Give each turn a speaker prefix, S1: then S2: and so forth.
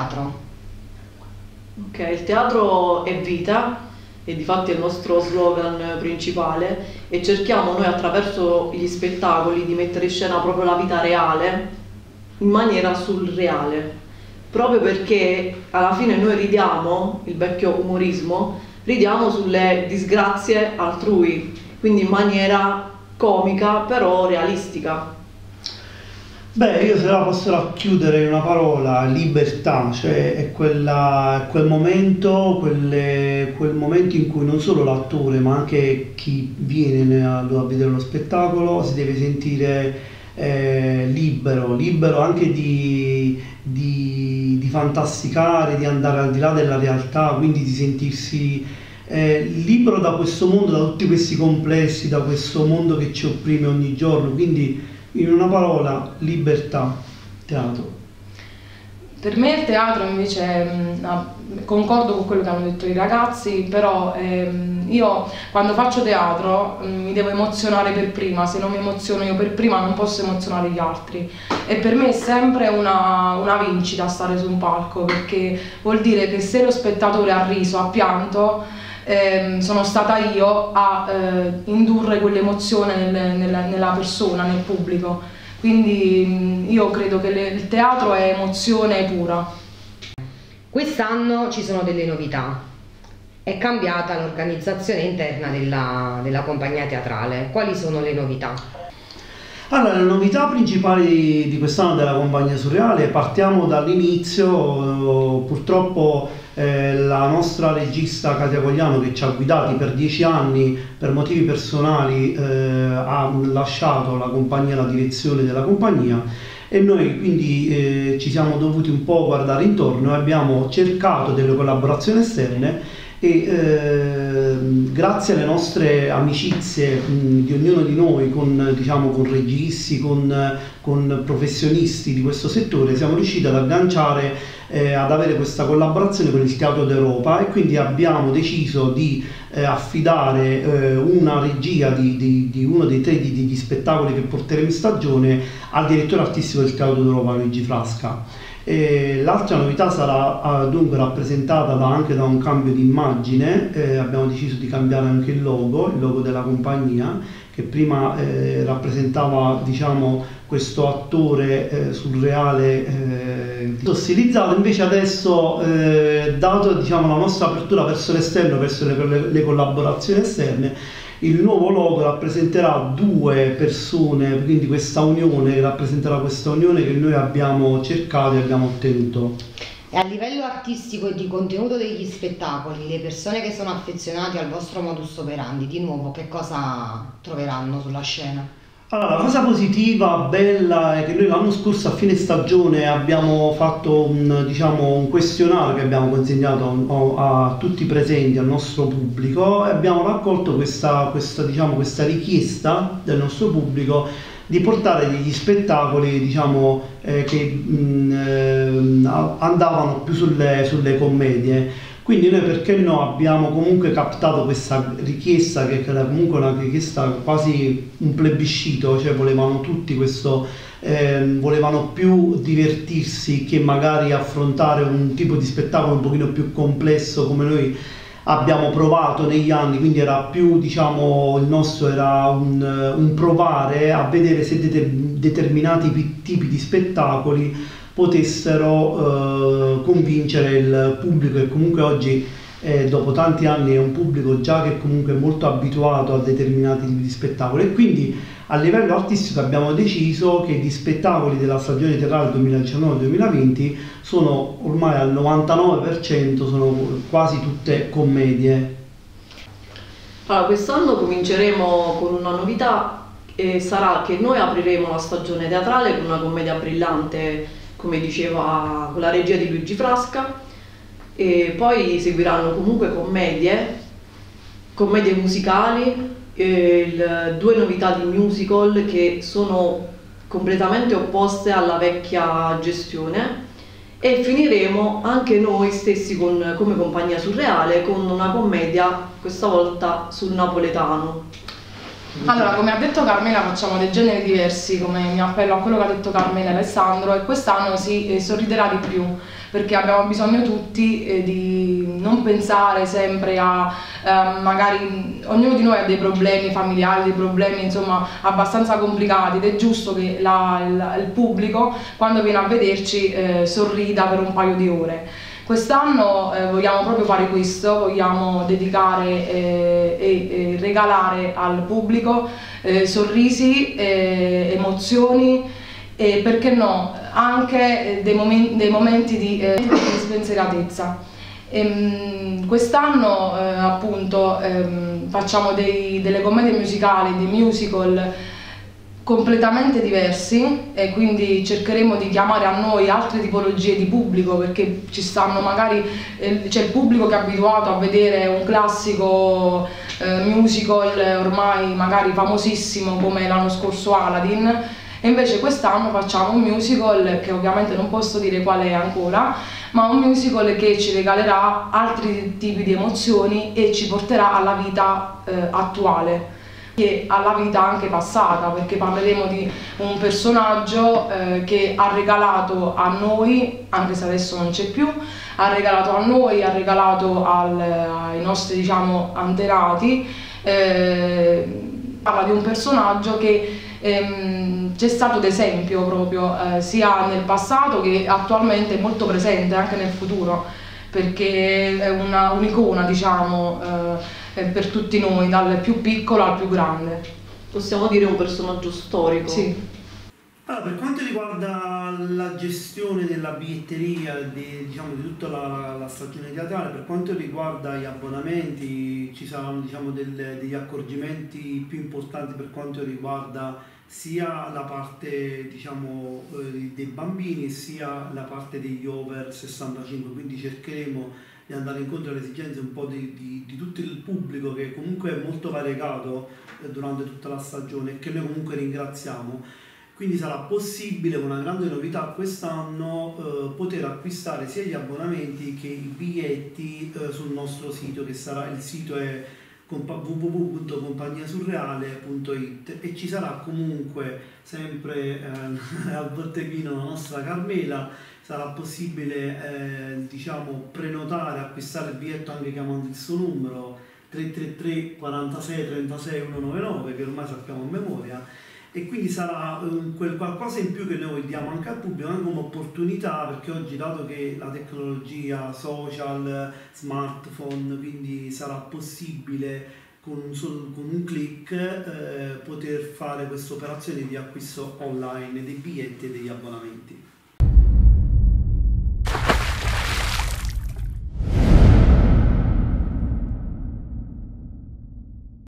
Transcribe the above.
S1: teatro?
S2: Ok, il teatro è vita e difatti è il nostro slogan principale e cerchiamo noi attraverso gli spettacoli di mettere in scena proprio la vita reale in maniera surreale, proprio perché alla fine noi ridiamo, il vecchio umorismo, ridiamo sulle disgrazie altrui, quindi in maniera comica però realistica.
S3: Beh, io se la posso racchiudere in una parola, libertà, cioè è, quella, quel, momento, quelle, quel momento in cui non solo l'attore ma anche chi viene a, a vedere lo spettacolo si deve sentire eh, libero, libero anche di, di, di, fantasticare, di andare al di là della realtà, quindi di sentirsi eh, libero da questo mondo, da tutti questi complessi, da questo mondo che ci opprime ogni giorno. Quindi in una parola, libertà, teatro.
S4: Per me il teatro invece, mm, concordo con quello che hanno detto i ragazzi, però ehm, io quando faccio teatro mm, mi devo emozionare per prima, se non mi emoziono io per prima non posso emozionare gli altri e per me è sempre una, una vincita stare su un palco perché vuol dire che se lo spettatore ha riso, ha pianto, ehm, sono stata io a eh, indurre quell'emozione nel, nella, nella, persona, nel pubblico. Quindi mh, io credo che le, il teatro è emozione pura.
S1: Quest'anno ci sono delle novità. È cambiata l'organizzazione interna della, della compagnia teatrale. Quali sono le novità?
S3: Allora, le novità principali di quest'anno della compagnia surreale, partiamo dall'inizio, purtroppo eh, la nostra regista Katia Cogliano che ci ha guidati per dieci anni per motivi personali eh, ha lasciato la compagnia, la direzione della compagnia e noi quindi eh, ci siamo dovuti un po' guardare intorno e abbiamo cercato delle collaborazioni esterne e eh, grazie alle nostre amicizie mh, di ognuno di noi con, diciamo, con registi, con, con, professionisti di questo settore siamo riusciti ad agganciare, eh, ad avere questa collaborazione con il Teatro d'Europa e quindi abbiamo deciso di eh, affidare eh, una regia di, di, di, uno dei tre di, spettacoli che porteremo in stagione al direttore artistico del Teatro d'Europa Luigi Frasca. L'altra novità sarà uh, dunque rappresentata da, anche da un cambio di immagine, eh, abbiamo deciso di cambiare anche il logo, il logo della compagnia, che prima eh, rappresentava diciamo, questo attore eh, surreale eh, stilizzato, invece adesso eh, dato diciamo, la nostra apertura verso l'esterno, verso le, le collaborazioni esterne, il nuovo logo rappresenterà due persone, quindi questa unione rappresenterà questa unione che noi abbiamo cercato e abbiamo ottenuto.
S1: E a livello artistico e di contenuto degli spettacoli, le persone che sono affezionate al vostro modus operandi, di nuovo che cosa troveranno sulla scena?
S3: Allora, la cosa positiva, bella, è che noi l'anno scorso a fine stagione abbiamo fatto un, diciamo, un questionario che abbiamo consegnato a, a, tutti i presenti, al nostro pubblico e abbiamo raccolto questa, questa, diciamo, questa richiesta del nostro pubblico di portare degli spettacoli diciamo, eh, che mh, eh, andavano più sulle, sulle commedie quindi noi perché no abbiamo comunque captato questa richiesta che era comunque una richiesta quasi un plebiscito, cioè volevano tutti questo, eh, volevano più divertirsi che magari affrontare un tipo di spettacolo un pochino più complesso come noi abbiamo provato negli anni, quindi era più diciamo il nostro era un, un provare a vedere se determinati tipi di spettacoli potessero eh, convincere il pubblico che comunque oggi eh, dopo tanti anni è un pubblico già che comunque è molto abituato a determinati tipi di spettacoli e quindi a livello artistico abbiamo deciso che gli spettacoli della stagione teatrale 2019-2020 sono ormai al 99% sono quasi tutte commedie.
S2: Allora, quest'anno cominceremo con una novità e sarà che noi apriremo la stagione teatrale con una commedia brillante come diceva con la regia di Luigi Frasca e poi seguiranno comunque commedie, commedie musicali, il, due novità di musical che sono completamente opposte alla vecchia gestione. E finiremo anche noi stessi con, come compagnia surreale con una commedia questa volta sul napoletano
S4: allora, come ha detto Carmela, facciamo dei generi diversi, come mi appello a quello che ha detto Carmela e Alessandro, e quest'anno si eh, sorriderà di più, perché abbiamo bisogno tutti eh, di non pensare sempre a eh, magari ognuno di noi ha dei problemi familiari, dei problemi insomma abbastanza complicati ed è giusto che la, il, il, pubblico quando viene a vederci eh, sorrida per un paio di ore. Quest'anno eh, vogliamo proprio fare questo, vogliamo dedicare eh, e, e, regalare al pubblico eh, sorrisi, eh, emozioni e perché no anche eh, dei, momenti, dei momenti di, eh, di spensieratezza. Ehm, quest'anno appunto ehm, facciamo dei, delle commedie musicali, dei musical completamente diversi e quindi cercheremo di chiamare a noi altre tipologie di pubblico perché ci stanno magari eh, c'è il pubblico che è abituato a vedere un classico eh, musical ormai magari famosissimo come l'anno scorso Aladdin e invece quest'anno facciamo un musical che ovviamente non posso dire qual è ancora ma un musical che ci regalerà altri tipi di emozioni e ci porterà alla vita eh, attuale alla vita anche passata, perché parleremo di un personaggio eh, che ha regalato a noi, anche se adesso non c'è più, ha regalato a noi, ha regalato al, ai nostri diciamo, antenati, eh, parla di un personaggio che ehm, c'è stato d'esempio proprio eh, sia nel passato che attualmente è molto presente anche nel futuro perché è un'icona diciamo eh, eh, per tutti noi, dal più piccolo al più grande.
S2: Possiamo dire un personaggio storico?
S4: Sì.
S3: Allora, per quanto riguarda la gestione della biglietteria di, diciamo, di tutta la, la, stagione teatrale, per quanto riguarda gli abbonamenti ci saranno diciamo, del, degli accorgimenti più importanti per quanto riguarda sia la parte diciamo, eh, dei bambini sia la parte degli over 65, quindi cercheremo di andare incontro alle esigenze un po' di, di, di tutto il pubblico che comunque è molto variegato eh, durante tutta la stagione e che noi comunque ringraziamo. Quindi sarà possibile, con una grande novità quest'anno, eh, poter acquistare sia gli abbonamenti che i biglietti eh, sul nostro sito, che sarà il sito è www.compagniasurreale.it e ci sarà comunque sempre eh, al botteghino la nostra Carmela. Sarà possibile eh, diciamo, prenotare, acquistare il biglietto anche chiamando il suo numero 333 46 36 199 che ormai sappiamo a memoria e quindi sarà um, quel qualcosa in più che noi diamo anche al pubblico, anche come opportunità, perché oggi dato che la tecnologia social, smartphone, quindi sarà possibile con un, solo, con un click eh, poter fare questa operazione di acquisto online dei biglietti e degli abbonamenti.